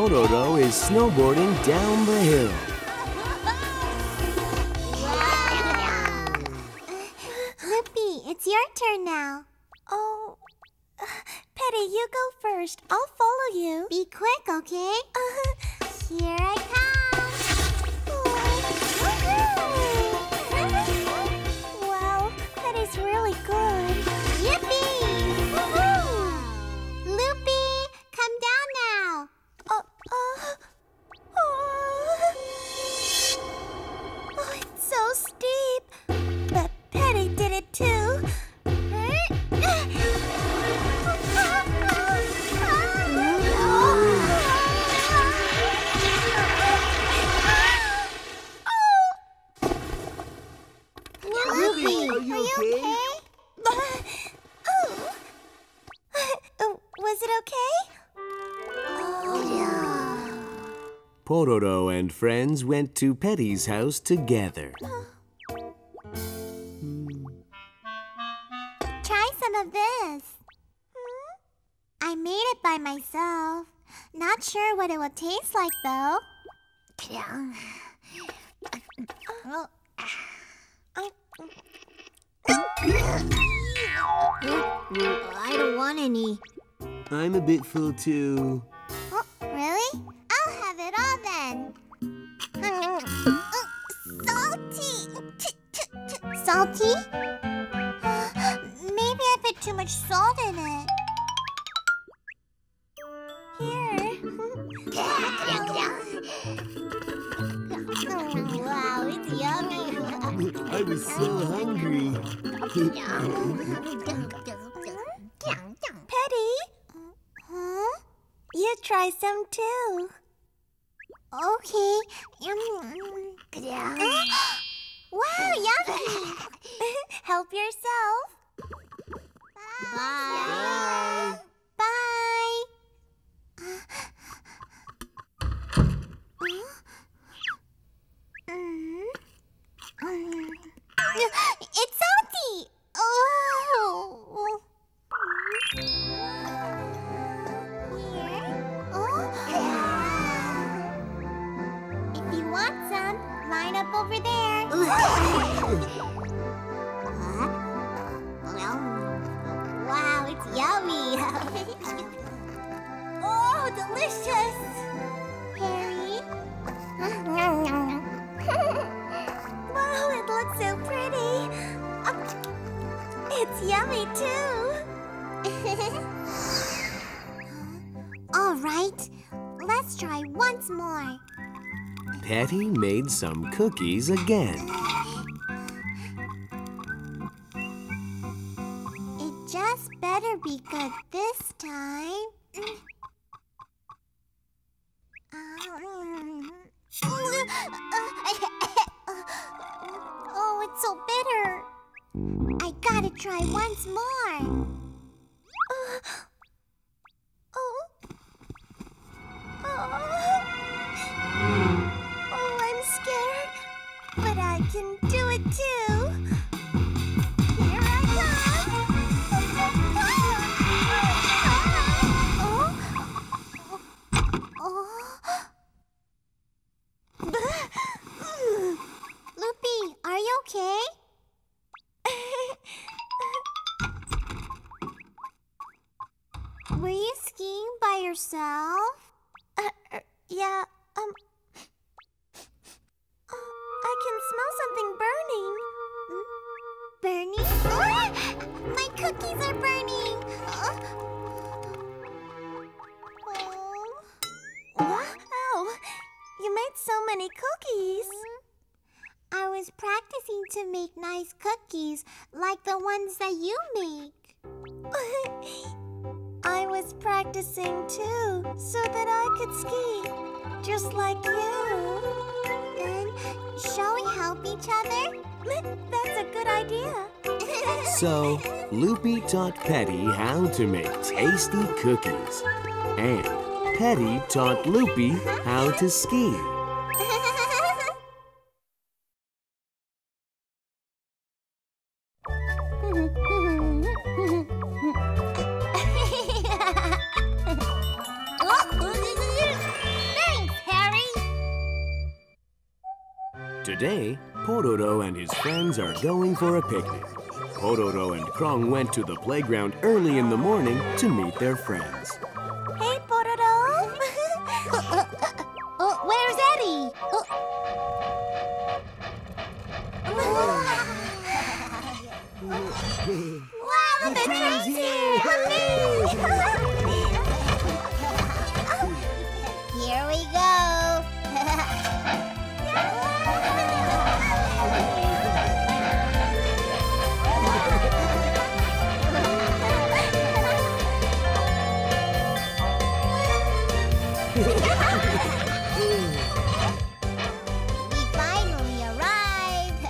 Pororo is snowboarding down the hill. Loopy, it's your turn now. Oh, Petty, you go first. I'll follow you. Be quick, okay? Here I come. It okay? Pororo and friends went to Petty's house together. Sure what it will taste like though. Oh. I don't want any. I'm a bit full too. Oh, really? I'll have it all then. Salty. Salty? Maybe I put too much salt in it. So hungry. Petty? Huh? You try some too. Okay. wow, yummy! Help yourself. Bye. Bye. Cookies again. It just better be good this time. Um, oh, it's so bitter. I gotta try once more. Like you. Then, shall we help each other? That's a good idea. So, Loopy taught Petty how to make tasty cookies. And Petty taught Loopy how to ski. Are going for a picnic. Pororo and Krong went to the playground early in the morning to meet their friends. We finally arrived.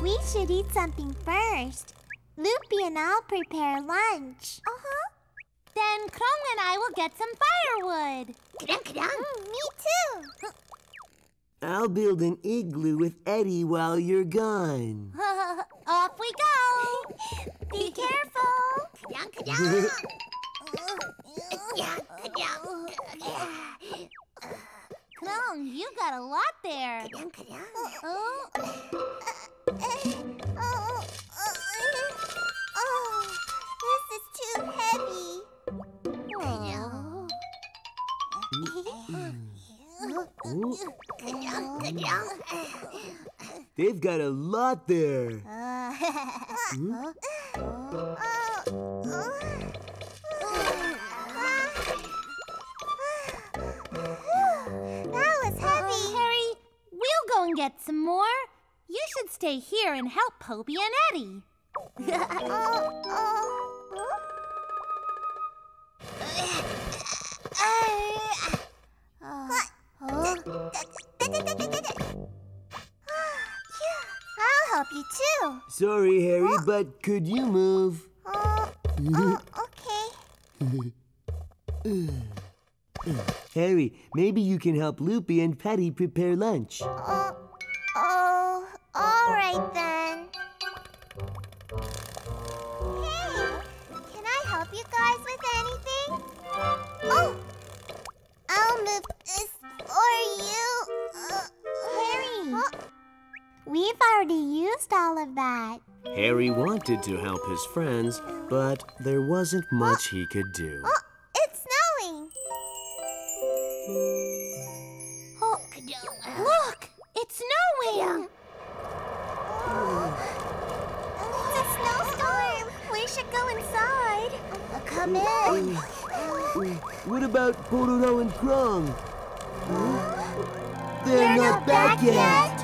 we should eat something first. Loopy and I'll prepare lunch. Uh huh. Then Krong and I will get some firewood. Mm, me too. I'll build an igloo with Eddie while you're gone. Off we go. Be careful. Krong, you got a lot there. Oh, oh, oh, this is too heavy. oh. They've got a lot there. That was heavy. Oh, Harry, we'll go and get some more. You should stay here and help Poby and Eddie. Oh, oh. I'll help you too. Sorry, Harry, but could you move? Oh, oh, okay. Harry, maybe you can help Loopy and Petty prepare lunch. Oh, oh, all right then. Hey, can I help you guys with anything? Oh, I'll move this for you. Uh, Harry. We've already used all of that. Harry wanted to help his friends, but there wasn't much he could do. Oh, it's snowing. Oh, look, it's snowing. It's a snowstorm. We should go inside. Come in. What about Pororo and Krong? They're, not, back, yet. I'll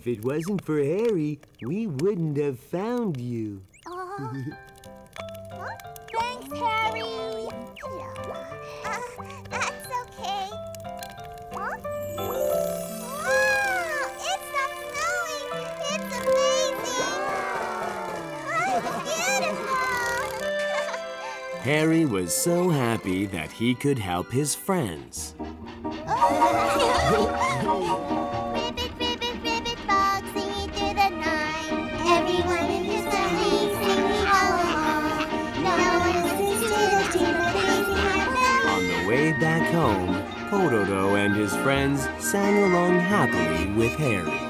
if it wasn't for Harry, we wouldn't have found you. Thanks, Harry. Uh, that's okay. Huh? Wow! It's not snowing! It's amazing! Oh, Beautiful! Harry was so happy that he could help his friends. Pororo and his friends sang along happily with Harry.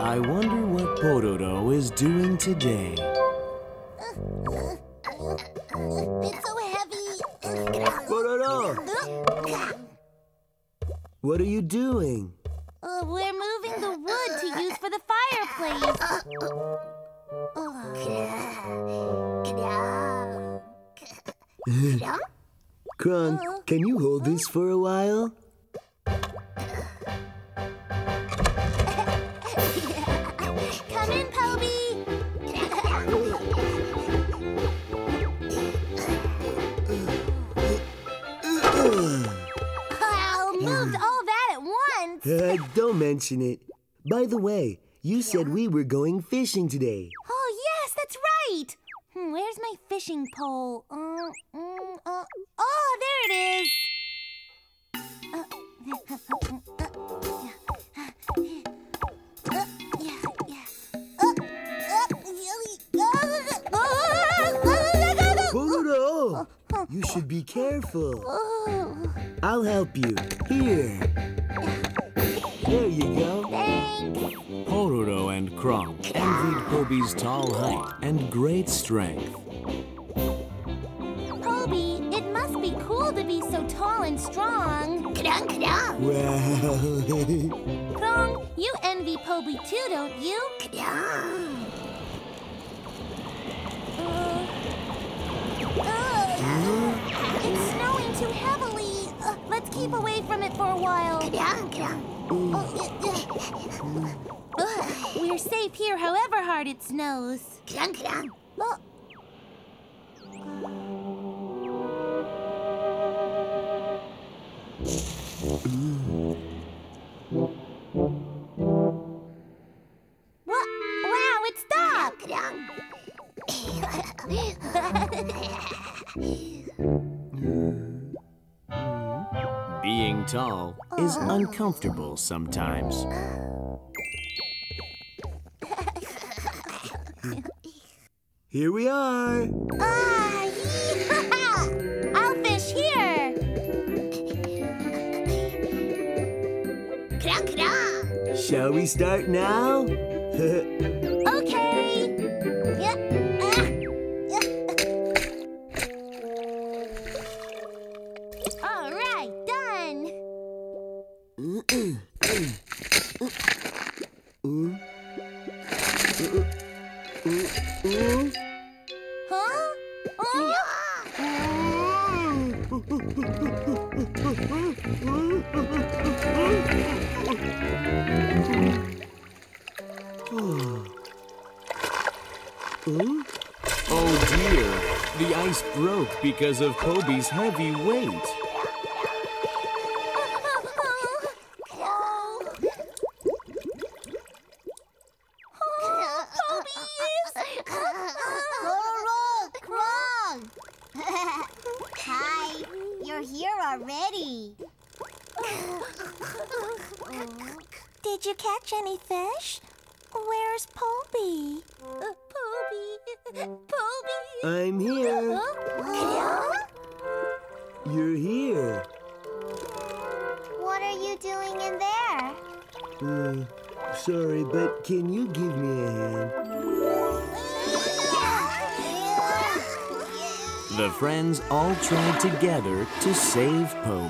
I wonder what Pororo is doing today. Krong, can you hold this for a while? Come in, Poby. Wow, moved all that at once. Uh, don't mention it. By the way, you said we were going fishing today. Fishing pole? Uh, mm, uh, oh, there it is. You should be careful. I'll help you. Here. There you go. Thanks. Pororo and Krong envied Poby's tall height and great strength. Poby, it must be cool to be so tall and strong. Wow. Krong, you envy Poby too, don't you? Uh, we're safe here however hard it snows. Uh, Wha- Wow, it stopped! Being tall is uncomfortable sometimes. Here we are. Ah, yee-ha-ha! I'll fish here! Shall we start now? Okay! Yep. Ah. All right, done! Huh? Broke because of Poby's heavy weight. The friends all tried together to save Poby.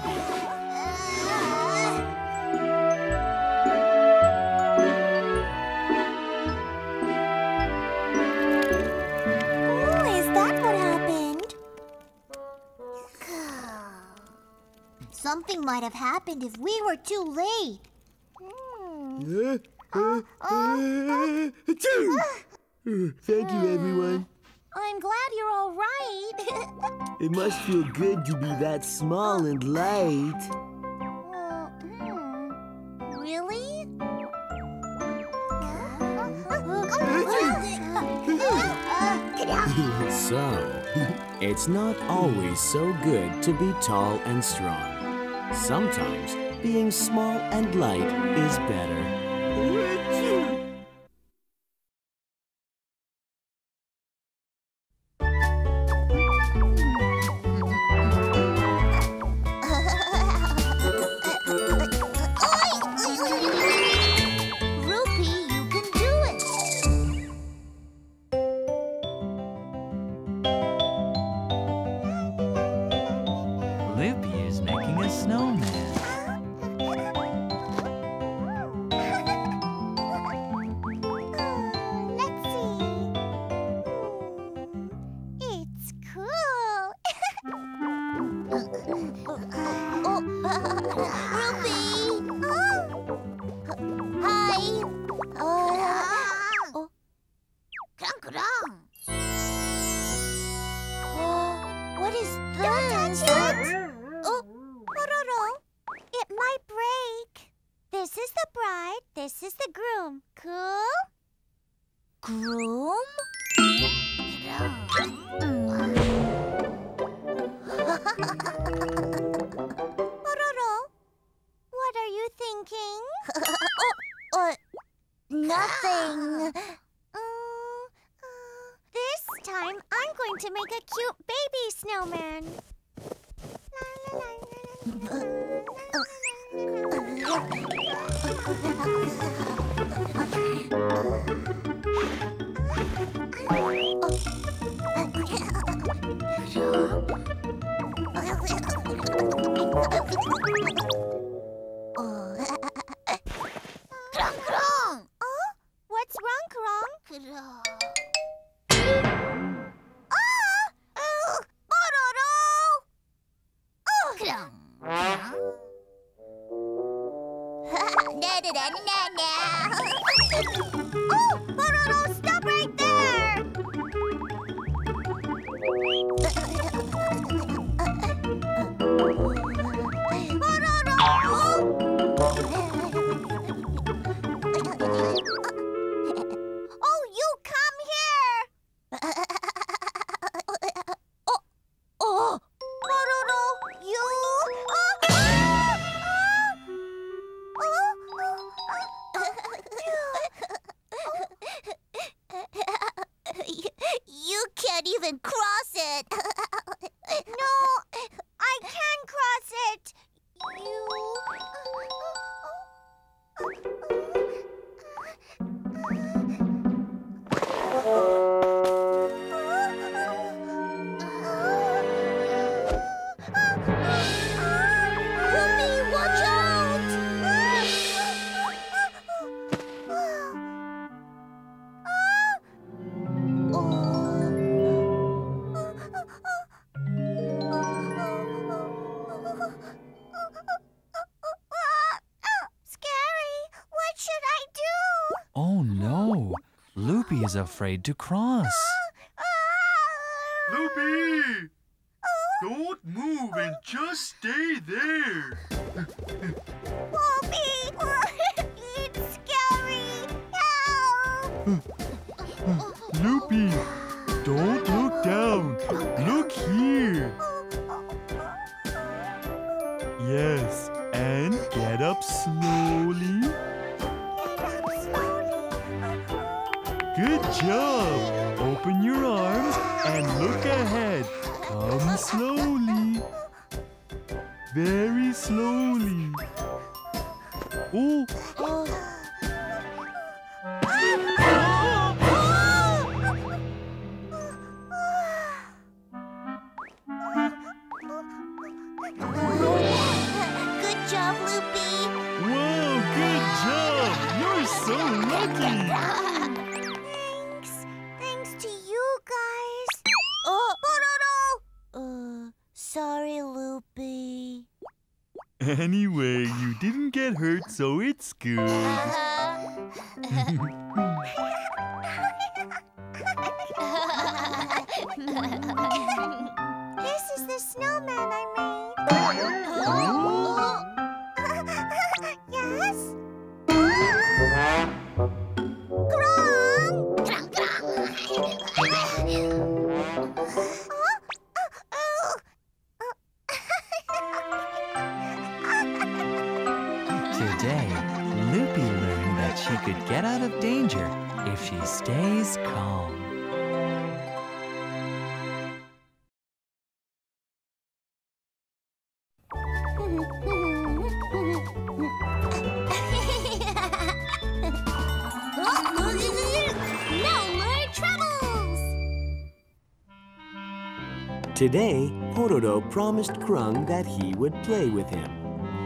Oh, is that what happened? Something might have happened if we were too late. Uh, uh, uh! Uh, Thank you, everyone. I'm glad you're all right. It must feel good to be that small and light. Uh, hmm. Really? So, it's not always so good to be tall and strong. Sometimes being small and light is better. フフフ。afraid to cross. Loopy! Don't move and just stay there. It's good. Today, Pororo promised Krong that he would play with him.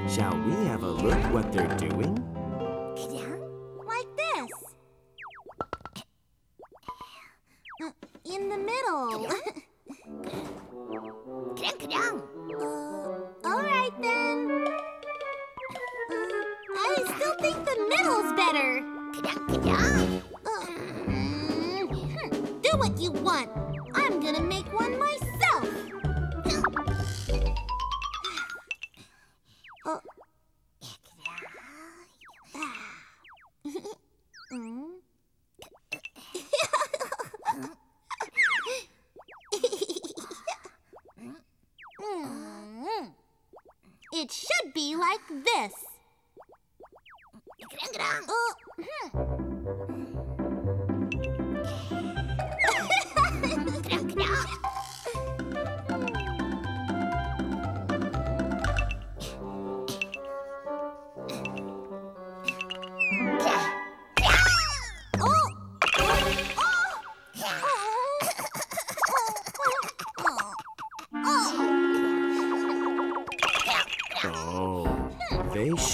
Shall we have a look what they're doing?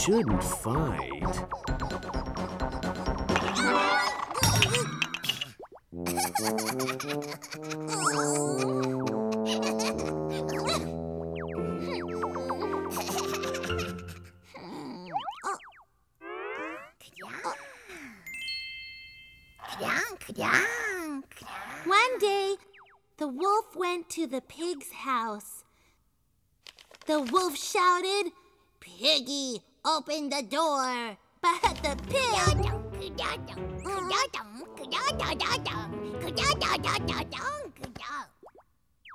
Shouldn't fight. One day, the wolf went to the pig's house. The wolf shouted, Piggy, open the door. But the pig.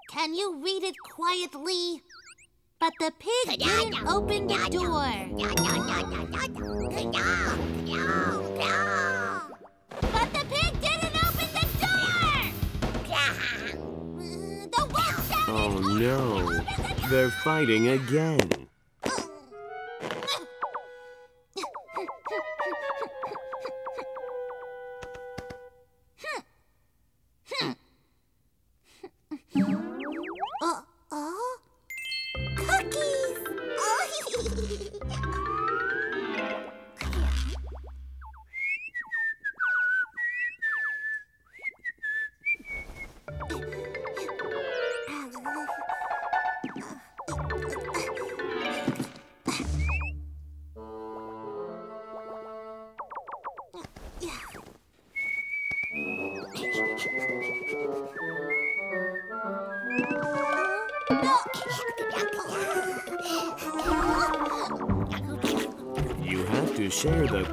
Can you read it quietly? But the pig didn't open the door. But the pig didn't open the door! The wolf shouted, Oh no, they're fighting again. Hup, hup,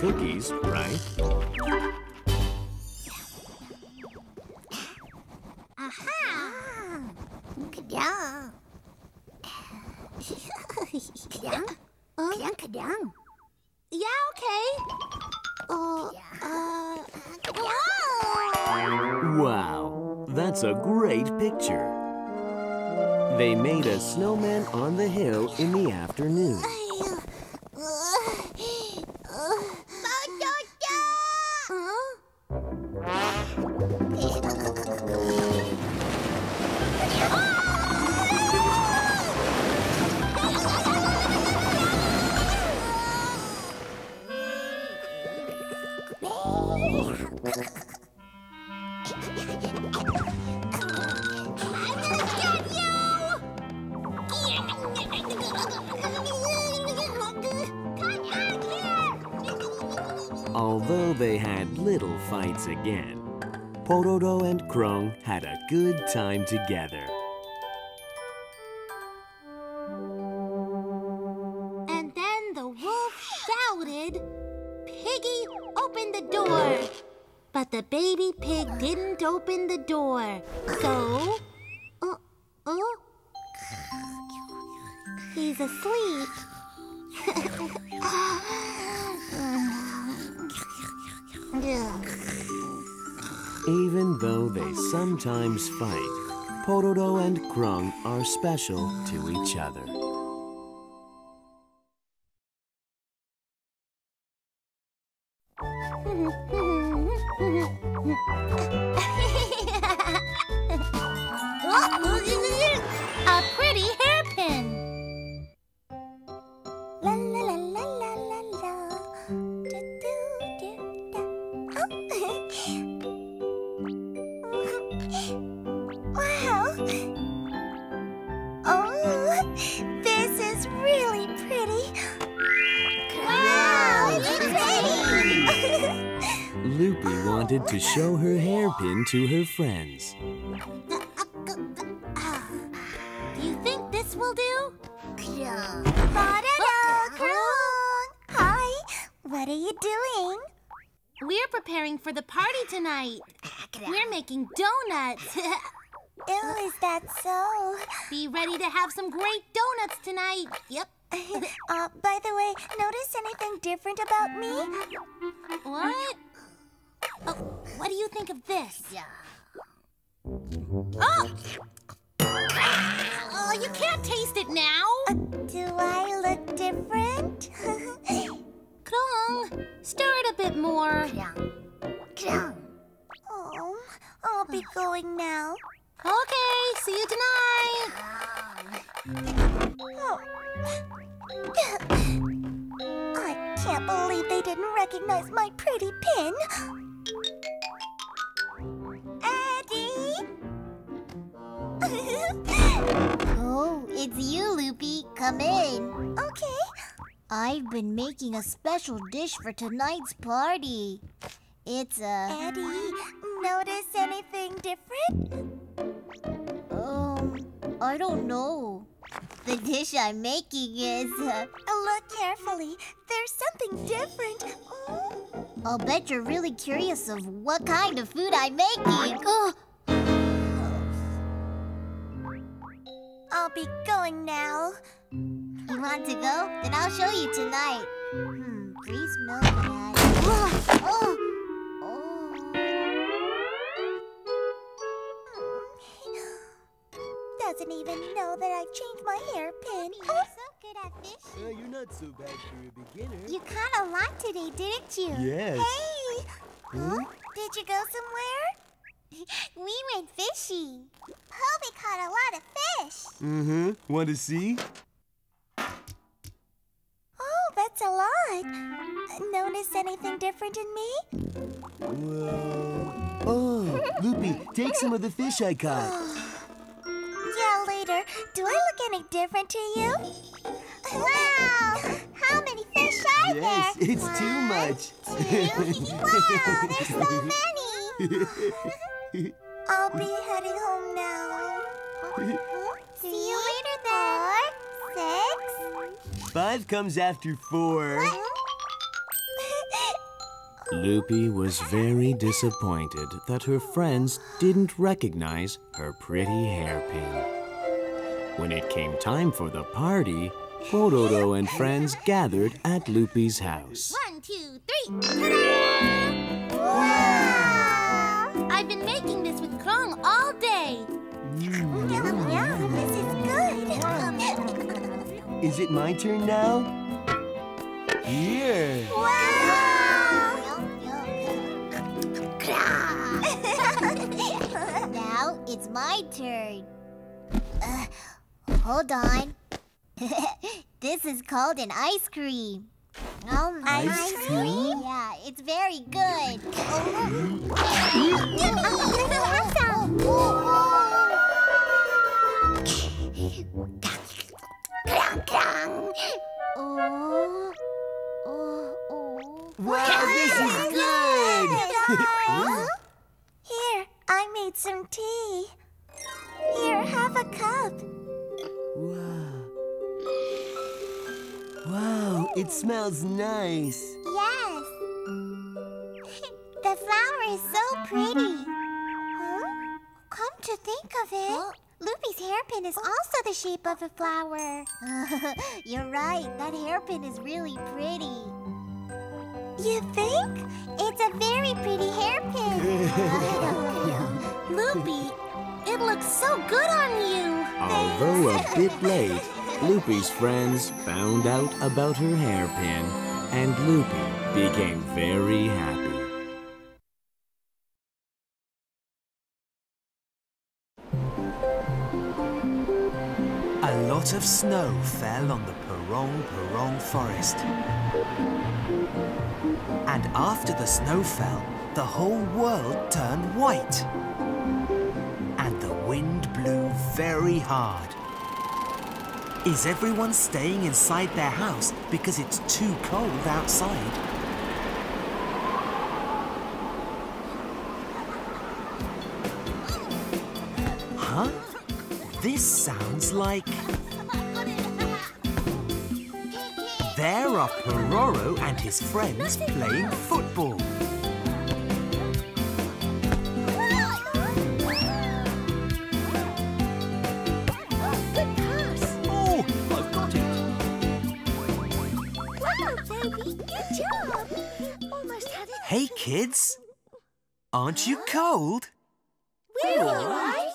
cookies, right? Yeah, okay. Uh, uh, Wow, that's a great picture. They made a snowman on the hill in the afternoon. Although they had little fights again, Pororo and Krong had a good time together. And then the wolf shouted, Piggy, open the door. But the baby pig didn't open the door. So, sometimes fight, Pororo and Krong are special to each other. wanted to show her hairpin to her friends. Do you think this will do? Hi, what are you doing? We're preparing for the party tonight. We're making donuts. Ew, is that so? Be ready to have some great donuts tonight. Yep. uh, by the way, notice anything different about me? What? Oh, what do you think of this? Oh! Ah, oh, you can't taste it now. Uh, do I look different? Krong, stir it a bit more. oh, I'll be going now. Okay, see you tonight. Oh. I can't believe they didn't recognize my pretty pin. Oh, it's you, Loopy. Come in. Okay. I've been making a special dish for tonight's party. It's a. Eddie, notice anything different? Um, I don't know. The dish I'm making is. Uh... Look carefully. There's something different. Oh. I'll bet you're really curious of what kind of food I'm making. Oh. I'll be going now. You want to go? Then I'll show you tonight. Hmm, freeze milk and... Oh! Oh! Doesn't even know that I changed my hairpin. Oh. so good at fishing. Uh, you're not so bad for a beginner. You kind of liked today, didn't you? Yes. Hey! Huh? Did you go somewhere? we went fishing. Poby caught a lot of fish. Mm-hmm. Want to see? Oh, that's a lot. Notice anything different in me? Whoa. Oh, Loopy, take some of the fish I caught. yeah, later. Do I look any different to you? Wow! How many fish are yes, there? it's too much. two- wow, there's so many. I'll be heading home. See you later, then. Four, six. Five comes after four. Loopy was very disappointed that her friends didn't recognize her pretty hairpin. When it came time for the party, Pororo and friends gathered at Loopy's house. One, two, three. It my turn now? Here. wow! now it's my turn. Uh, hold on. this is called an ice cream. Um, Ice cream? Yeah, it's very good. Oh, oh, oh. Wow, this is good. Here, I made some tea. Here, have a cup. wow. Wow, it smells nice. Yes. the flower is so pretty. Huh? Come to think of it, Loopy's hairpin is also the shape of a flower. You're right, that hairpin is really pretty. You think? It's a very pretty hairpin. Loopy, it looks so good on you. Although a bit late, Loopy's friends found out about her hairpin, and Loopy became very happy. Of snow fell on the Porong Porong forest. And after the snow fell, the whole world turned white. And the wind blew very hard. Is everyone staying inside their house because it's too cold outside? Huh? This sounds like. There are Pororo and his friends playing football. Oh, I've got it. Wow, baby, good job. Almost had it. Hey, kids. Aren't you cold? We're all right.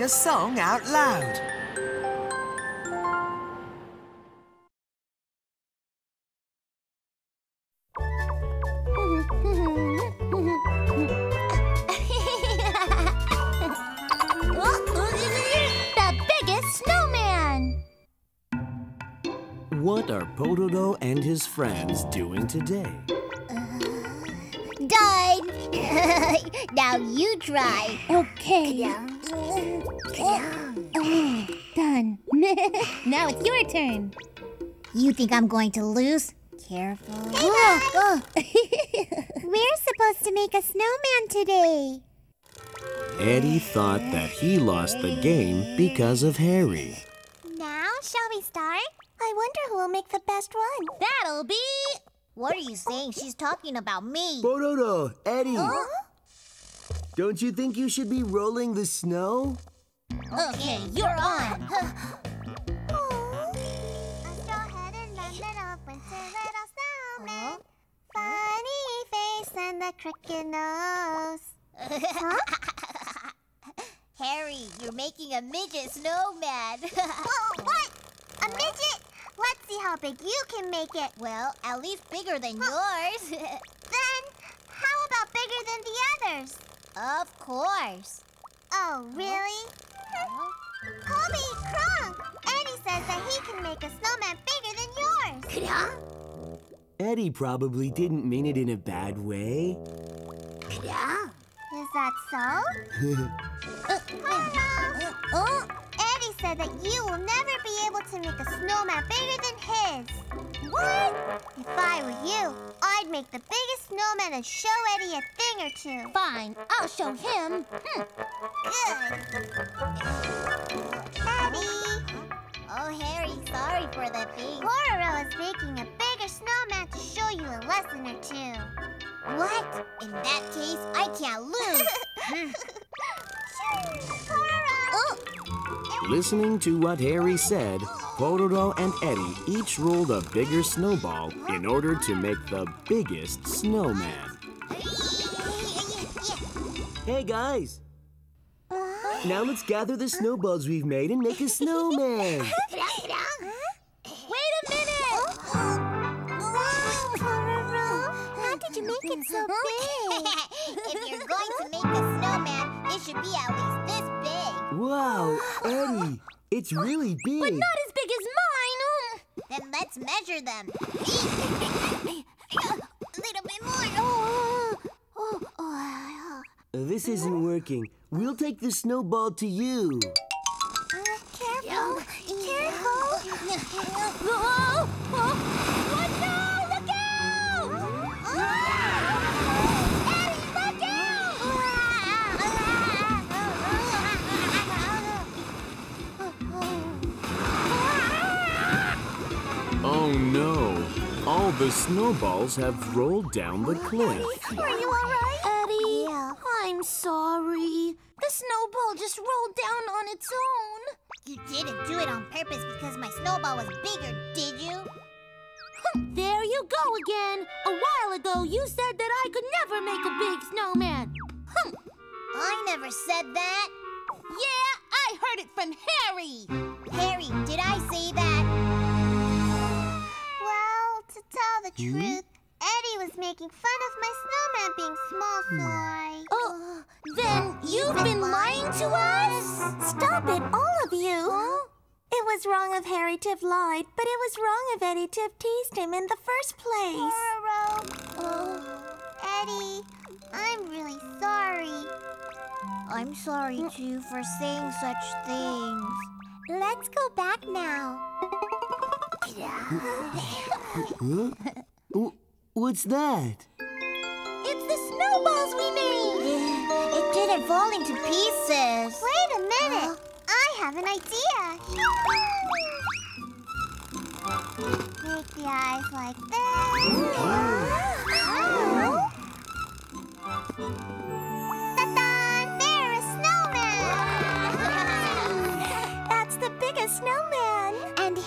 Singing a song out loud. the biggest snowman! What are Pororo and his friends doing today? Done. now you try. Okay. Done. now it's your turn. You think I'm going to lose? Careful. Oh, We're supposed to make a snowman today. Eddie thought that he lost the game because of Harry. Now, shall we start? I wonder who will make the best one. That'll be. What are you saying? She's talking about me. Pororo, Eddie. Don't you think you should be rolling the snow? Okay, you're on. Let's go ahead and move it off with the little snowman. Funny face and a crooked nose. Harry, you're making a midget snowman. oh, what? A midget? Let's see how big you can make it. Well, at least bigger than yours. then, how about bigger than the others? Of course. Oh, really? Poby, Krong! Eddie says that he can make a snowman bigger than yours. Eddie probably didn't mean it in a bad way. Is that so? oh, Said that you will never be able to make a snowman bigger than his. What? If I were you, I'd make the biggest snowman and show Eddie a thing or two. Fine, I'll show him. Hmm. Good. Eddie! Oh, Harry, sorry for the thing. Pororo is making a bigger snowman to show you a lesson or two. What? In that case, I can't lose. Pororo! Oh. Listening to what Harry said, Pororo and Eddie each rolled a bigger snowball in order to make the biggest snowman. Hey, guys. Now let's gather the snowballs we've made and make a snowman. Wait a minute! Wow, Pororo! How did you make it so big? if you're going to make a snowman, it should be at least this big. Wow, Eddie, it's really big. But not as big as mine. Then let's measure them. a little bit more. Oh, oh, oh. This isn't working. We'll take the snowball to you. The snowballs have rolled down the cliff. Are you all right, Eddie? Yeah. I'm sorry. The snowball just rolled down on its own. You didn't do it on purpose because my snowball was bigger, did you? There you go again. A while ago, you said that I could never make a big snowman. I never said that. Yeah, I heard it from Harry. Harry, did I say that? The hmm? truth, Eddie was making fun of my snowman being small, hmm. so I. Oh, then you've been lying to us? Stop it, all of you! It was wrong of Harry to have lied, but it was wrong of Eddie to have teased him in the first place. Pororo. Oh, Eddie, I'm really sorry. I'm sorry, too, for saying such things. Let's go back now. Huh? What's that? It's the snowballs we made. It didn't fall into pieces. Wait a minute. I have an idea. Make the eyes like this. Ta-da! There, a snowman! That's the biggest snowman.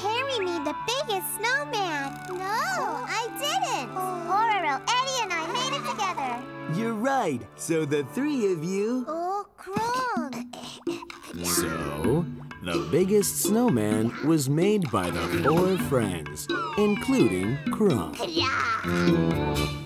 Carry me, the biggest snowman. No, I didn't. Oh. Pororo, Eddie, and I made it together. You're right. So the three of you... Oh, Krong. so, the biggest snowman was made by the four friends, including Krong. Yeah.